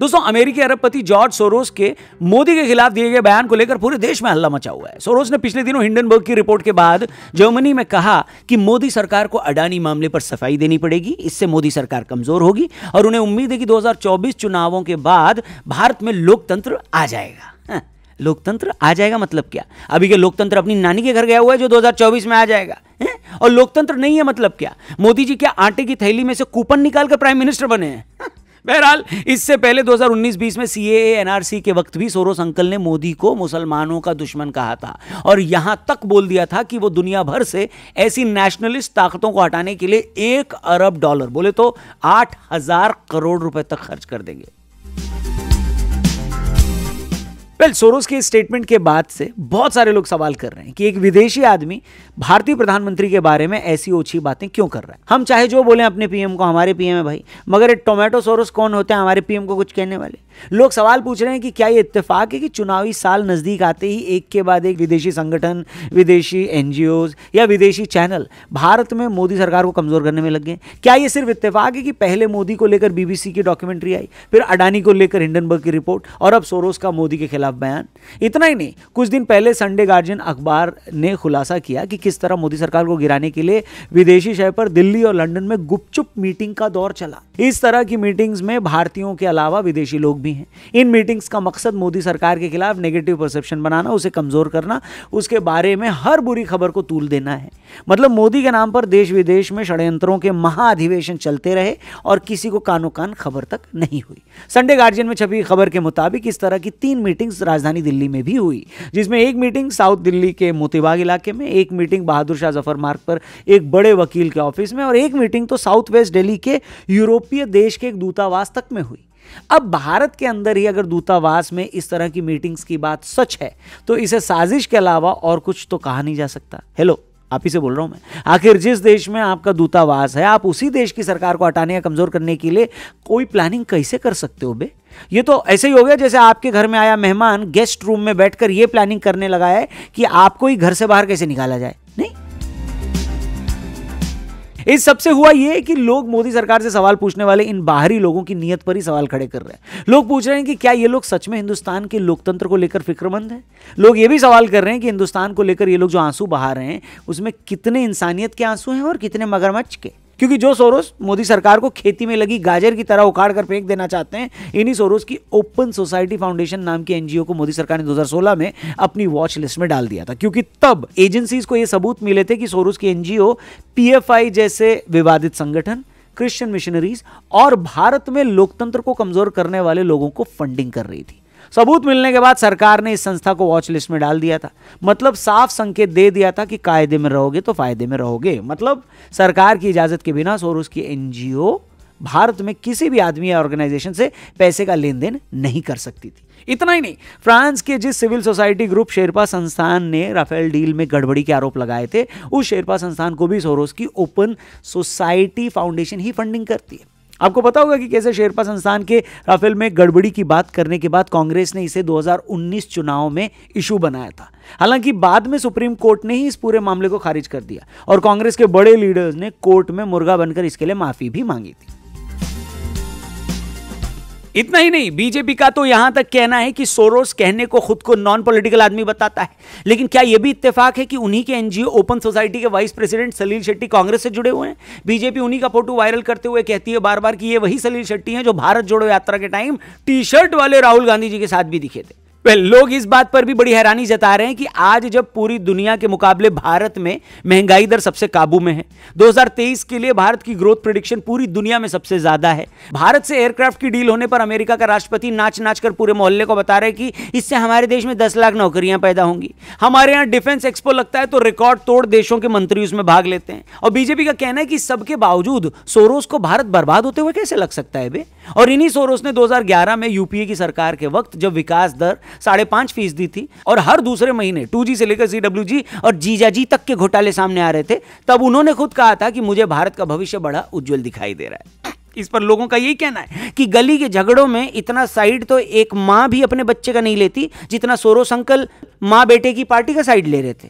दोस्तों अमेरिकी अरबपति जॉर्ज सोरोस के मोदी के खिलाफ दिए गए बयान को लेकर पूरे देश में हल्ला मचा हुआ है। सोरोस ने पिछले दिनों हिंडनबर्ग की रिपोर्ट के बाद जर्मनी में कहा कि मोदी सरकार को अडानी मामले पर सफ़ाई देनी पड़ेगी इससे मोदी सरकार कमज़ोर होगी और उन्हें उम्मीद है कि 2024 चुनावों के बाद भारत में लोकतंत्र आ जाएगा। हाँ, लोकतंत्र आ जाएगा मतलब क्या? अभी के लोकतंत्र अपनी नानी के घर गया हुआ है जो 2024 में आ जाएगा। है? और लोकतंत्र नहीं है मतलब क्या? मोदी जी क्या आटे की थैली में से कूपन निकालकर प्राइम मिनिस्टर बने हैं? हाँ, बहरहाल, इससे पहले 2019-20 में सी एनआरसी के वक्त भी सोरोस अंकल ने मोदी को मुसलमानों का दुश्मन कहा था। और यहाँ तक बोल दिया था कि वो दुनिया भर से ऐसी नेशनलिस्ट ताकतों को हटाने के लिए एक अरब डॉलर, बोले तो आठ हज़ार करोड़ रुपए तक खर्च कर देंगे। वेल सोरोस के स्टेटमेंट के बाद से बहुत सारे लोग सवाल कर रहे हैं कि एक विदेशी आदमी भारतीय प्रधानमंत्री के बारे में ऐसी ओछी बातें क्यों कर रहा है? हम चाहे जो बोले, अपने पीएम को, हमारे पीएम है भाई, मगर टोमेटो सोरोस कौन होते हैं? हमारे पीएम को कुछ कहने वाले। लोग सवाल पूछ रहे हैं कि क्या ये इत्तेफाक है कि चुनावी साल नज़दीक आते ही एक के बाद एक विदेशी संगठन, विदेशी एनजीओ या विदेशी चैनल भारत में मोदी सरकार को कमज़ोर करने में लग गए? क्या ये सिर्फ़ इत्तेफाक है कि पहले मोदी को लेकर बीबीसी की डॉक्यूमेंट्री आई, फिर अडानी को लेकर हिंडनबर्ग की रिपोर्ट और अब सोरोस का मोदी के खिलाफ बयान? इतना ही नहीं, कुछ दिन पहले संडे गार्जियन अखबार ने खुलासा किया कि किस तरह मोदी सरकार को गिराने के लिए विदेशी शहर पर दिल्ली और लंदन में गुपचुप मीटिंग का दौर चला। इस तरह की मीटिंग्स में भारतीयों के अलावा विदेशी लोग भी हैं। इन मीटिंग्स का मकसद मोदी सरकार के खिलाफ नेगेटिव परसेप्शन बनाना, उसे कमज़ोर करना, उसके बारे में हर बुरी खबर को तूल देना है। मतलब मोदी के नाम पर देश विदेश में षड्यंत्रों के महाअधिवेशन चलते रहे और किसी को कानो कान खबर तक नहीं हुई। संडे गार्जियन में छपी खबर के मुताबिक इस तरह की तीन मीटिंग्स राजधानी दिल्ली में भी हुई, जिसमें एक मीटिंग साउथ दिल्ली के मोतीबाग इलाके में, एक मीटिंग बहादुर शाह ज़फ़र मार्ग पर एक बड़े वकील के ऑफ़िस में और एक मीटिंग तो साउथ वेस्ट दिल्ली के यूरोपीय देश के एक दूतावास तक में हुई। अब भारत के अंदर ही अगर दूतावास में इस तरह की मीटिंग्स की बात सच है तो इसे साजिश के अलावा और कुछ तो कहा नहीं जा सकता। हेलो आप ही से बोल रहा हूँ मैं। आखिर जिस देश में आपका दूतावास है, आप उसी देश की सरकार को हटाने या कमज़ोर करने के लिए कोई प्लानिंग कैसे कर सकते हो बे? ये तो ऐसे ही हो गया जैसे आपके घर में आया मेहमान गेस्ट रूम में बैठकर ये प्लानिंग करने लगा है कि आपको ही घर से बाहर कैसे निकाला जाए। नहीं इस सबसे हुआ यह कि लोग मोदी सरकार से सवाल पूछने वाले इन बाहरी लोगों की नीयत पर ही सवाल खड़े कर रहे हैं। लोग पूछ रहे हैं कि क्या ये लोग सच में हिंदुस्तान के लोकतंत्र को लेकर फिक्रमंद है? लोग ये भी सवाल कर रहे हैं कि हिंदुस्तान को लेकर ये लोग जो आँसू बहा रहे हैं, उसमें कितने इंसानियत के आँसू हैं और कितने मगरमच्छ के? क्योंकि जो सोरोस मोदी सरकार को खेती में लगी गाजर की तरह उखाड़ कर फेंक देना चाहते हैं, इन्हीं सोरोस की ओपन सोसाइटी फाउंडेशन नाम की एनजीओ को मोदी सरकार ने 2016 में अपनी वॉच लिस्ट में डाल दिया था। क्योंकि तब एजेंसीज को यह सबूत मिले थे कि सोरोस की एनजीओ पीएफआई जैसे विवादित संगठन क्रिश्चियन मिशनरीज और भारत में लोकतंत्र को कमज़ोर करने वाले लोगों को फंडिंग कर रही थी। सबूत मिलने के बाद सरकार ने इस संस्था को वॉच लिस्ट में डाल दिया था। मतलब साफ़ संकेत दे दिया था कि कायदे में रहोगे तो फ़ायदे में रहोगे। मतलब सरकार की इजाज़त के बिना सोरोस की एनजीओ भारत में किसी भी आदमी या ऑर्गेनाइजेशन से पैसे का लेन देन नहीं कर सकती थी। इतना ही नहीं, फ्रांस के जिस सिविल सोसाइटी ग्रुप शेरपा संस्थान ने राफेल डील में गड़बड़ी के आरोप लगाए थे, उस शेरपा संस्थान को भी सोरोस की ओपन सोसाइटी फाउंडेशन ही फंडिंग करती है। आपको पता होगा कि कैसे शेरपा संस्थान के राफेल में गड़बड़ी की बात करने के बाद कांग्रेस ने इसे 2019 चुनाव में इशू बनाया था। हालाँकि बाद में सुप्रीम कोर्ट ने ही इस पूरे मामले को खारिज कर दिया और कांग्रेस के बड़े लीडर्स ने कोर्ट में मुर्गा बनकर इसके लिए माफ़ी भी मांगी थी। इतना ही नहीं बीजेपी का तो यहाँ तक कहना है कि सोरोस कहने को खुद को नॉन पॉलिटिकल आदमी बताता है। लेकिन क्या यह भी इत्तेफाक है कि उन्हीं के एनजीओ ओपन सोसाइटी के वाइस प्रेसिडेंट सलील शेट्टी कांग्रेस से जुड़े हुए हैं? बीजेपी उन्हीं का फ़ोटो वायरल करते हुए कहती है बार बार कि ये वही सलील शेट्टी हैं जो भारत जोड़ो यात्रा के टाइम टी शर्ट वाले राहुल गांधी जी के साथ भी दिखे थे। Well, लोग इस बात पर भी बड़ी हैरानी जता रहे हैं कि आज जब पूरी दुनिया के मुकाबले भारत में महँगाई दर सबसे काबू में है 2023 के लिए भारत की ग्रोथ प्रिडिक्शन पूरी दुनिया में सबसे ज़्यादा है। भारत से एयरक्राफ्ट की डील होने पर अमेरिका का राष्ट्रपति नाच नाच कर पूरे मोहल्ले को बता रहे कि इससे हमारे देश में दस लाख नौकरियाँ पैदा होंगी। हमारे यहाँ डिफेंस एक्सपो लगता है तो रिकॉर्ड तोड़ देशों के मंत्री उसमें भाग लेते हैं। और बीजेपी का कहना है कि सबके बावजूद सोरोस को भारत बर्बाद होते हुए कैसे लग सकता है बे? और इन्हीं सोरोस ने 2011 में यूपीए की सरकार के वक्त जब विकास दर साढ़े पाँच फ़ीसदी थी और हर दूसरे महीने टू से लेकर सी और जीजा जी तक के घोटाले सामने आ रहे थे, तब उन्होंने खुद कहा था कि मुझे भारत का भविष्य बड़ा उज्जवल दिखाई दे रहा है। इस पर लोगों का यही कहना है कि गली के झगड़ों में इतना साइड तो एक माँ भी अपने बच्चे का नहीं लेती, जितना सोरोस अंकल माँ बेटे की पार्टी का साइड ले रहे थे।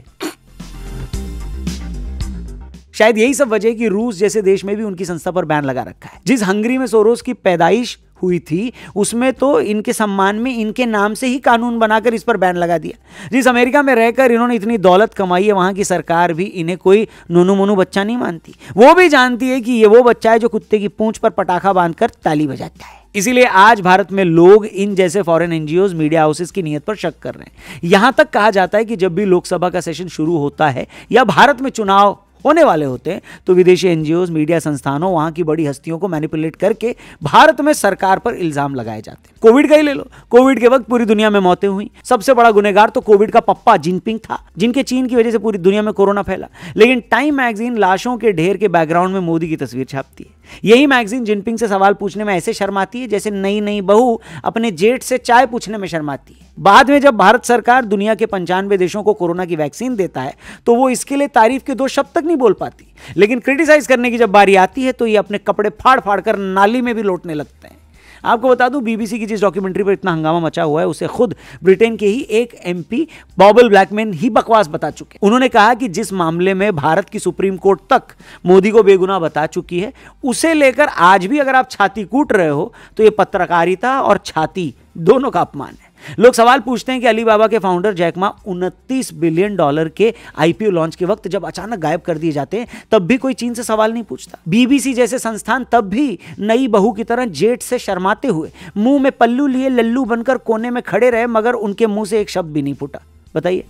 शायद यही सब वजह कि रूस जैसे देश में भी उनकी संस्था पर बैन लगा रखा है। जिस हंगरी में सोरोस की पैदाइश हुई थी, उसमें तो इनके सम्मान में इनके नाम से ही कानून बनाकर इस पर बैन लगा दिया। जिस अमेरिका में रहकर इन्होंने इतनी दौलत कमाई है, वहाँ की सरकार भी इन्हें कोई नोनू मोनू बच्चा नहीं मानती। वो भी जानती है कि ये वो बच्चा है जो कुत्ते की पूंछ पर पटाखा बांधकर ताली बजाता है। इसीलिए आज भारत में लोग इन जैसे फॉरेन एनजीओ मीडिया हाउसेस की नीयत पर शक कर रहे हैं। यहाँ तक कहा जाता है कि जब भी लोकसभा का सेशन शुरू होता है या भारत में चुनाव होने वाले होते हैं। तो विदेशी एनजीओ मीडिया संस्थानों वहाँ की बड़ी हस्तियों को मैनिपुलेट करके भारत में सरकार पर इल्ज़ाम लगाए जाते हैं। कोविड का ही ले लो। कोविड के वक्त पूरी दुनिया में मौतें हुई। सबसे बड़ा गुनेगार तो कोविड का पप्पा जिनपिंग था, जिनके चीन की वजह से पूरी दुनिया में कोरोना फैला। लेकिन टाइम मैगजीन लाशों के ढेर के बैकग्राउंड में मोदी की तस्वीर छापती है। यही मैगजीन जिनपिंग से सवाल पूछने में ऐसे शर्माती है जैसे नई नई बहू अपने जेठ से चाय पूछने में शर्माती है। बाद में जब भारत सरकार दुनिया के पंचानवे देशों को कोरोना की वैक्सीन देता है तो वो इसके लिए तारीफ़ के दो शब्द तक नहीं बोल पाती। लेकिन क्रिटिसाइज करने की जब बारी आती है तो ये अपने कपड़े फाड़ फाड़ कर नाली में भी लौटने लगते हैं। आपको बता दूँ बीबीसी की जिस डॉक्यूमेंट्री पर इतना हंगामा मचा हुआ है, उसे खुद ब्रिटेन के ही एक एमपी बॉबल ब्लैकमैन ही बकवास बता चुके उन्होंने कहा कि जिस मामले में भारत की सुप्रीम कोर्ट तक मोदी को बेगुनाह बता चुकी है, उसे लेकर आज भी अगर आप छाती कूट रहे हो तो ये पत्रकारिता और छाती दोनों का अपमान है। लोग सवाल पूछते हैं कि अलीबाबा के फाउंडर जैकमा उनतीस बिलियन डॉलर के आईपीओ लॉन्च के वक्त जब अचानक गायब कर दिए जाते हैं, तब भी कोई चीन से सवाल नहीं पूछता। बीबीसी जैसे संस्थान तब भी नई बहू की तरह जेट से शर्माते हुए मुँह में पल्लू लिए लल्लू बनकर कोने में खड़े रहे, मगर उनके मुँह से एक शब्द भी नहीं फूटा। बताइए।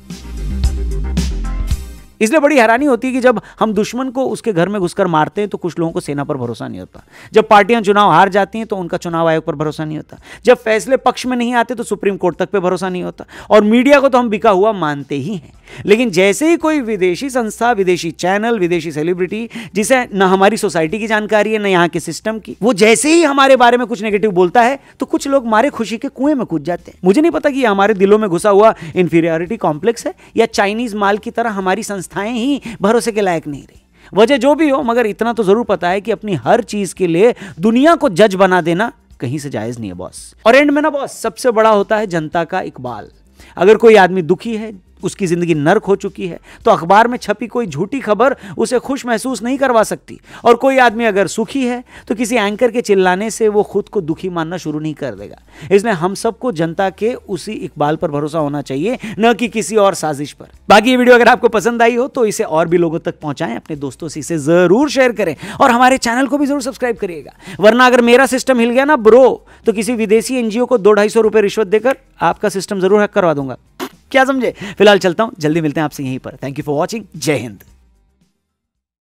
इसलिए बड़ी हैरानी होती है कि जब हम दुश्मन को उसके घर में घुसकर मारते हैं तो कुछ लोगों को सेना पर भरोसा नहीं होता। जब पार्टियाँ चुनाव हार जाती हैं तो उनका चुनाव आयोग पर भरोसा नहीं होता। जब फैसले पक्ष में नहीं आते तो सुप्रीम कोर्ट तक पर भरोसा नहीं होता। और मीडिया को तो हम बिका हुआ मानते ही हैं। लेकिन जैसे ही कोई विदेशी संस्था, विदेशी चैनल, विदेशी सेलिब्रिटी, जिसे न हमारी सोसाइटी की जानकारी है, न यहाँ के सिस्टम की, वो जैसे ही हमारे बारे में कुछ नेगेटिव बोलता है तो कुछ लोग मारे खुशी के कुएँ में कूद जाते हैं। मुझे नहीं पता कि हमारे दिलों में घुसा हुआ इंफीरियरिटी कॉम्प्लेक्स है, या चाइनीज़ माल की तरह हमारी संस्थाएँ ही भरोसे के लायक नहीं रही। वजह जो भी हो, मगर इतना तो ज़रूर पता है कि अपनी हर चीज़ के लिए दुनिया को जज बना देना कहीं से जायज़ नहीं है बॉस और एंड में ना बॉस सबसे बड़ा होता है जनता का इकबाल। अगर कोई आदमी दुखी है उसकी ज़िंदगी नर्क हो चुकी है तो अखबार में छपी कोई झूठी खबर उसे खुश महसूस नहीं करवा सकती। और कोई आदमी अगर सुखी है तो किसी एंकर के चिल्लाने से वो खुद को दुखी मानना शुरू नहीं कर देगा। इसलिए हम सबको जनता के उसी इकबाल पर भरोसा होना चाहिए, न कि किसी और साजिश पर। बाकी ये वीडियो अगर आपको पसंद आई हो तो इसे और भी लोगों तक पहुंचाएँ, अपने दोस्तों से इसे ज़रूर शेयर करें, और हमारे चैनल को भी ज़रूर सब्सक्राइब करिएगा। वरना अगर मेरा सिस्टम हिल गया ना, ब्रो तो किसी विदेशी एनजीओ को दो ढाई सौ रुपए रिश्वत देकर आपका सिस्टम ज़रूर हैक करवा दूँगा। क्या समझे? फ़िलहाल चलता हूँ, जल्दी मिलते हैं आपसे यहीं पर। थैंक यू फॉर वॉचिंग जय हिंद।